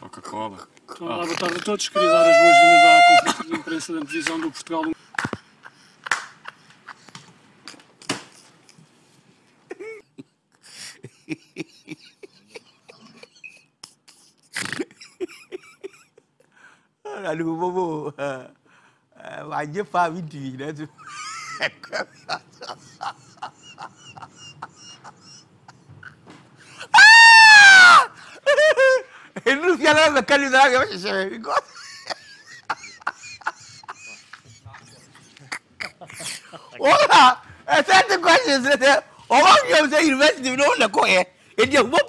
Coca-Cola. Então, Olá, boa tarde a todos. Queria dar as boas-vindas à conferência de imprensa da divisão do Portugal. Caralho, vovô. Vai de fábio, né? Olha, qualidade. Ola, a questions that all of you say university, you know, Lakoya, and you're more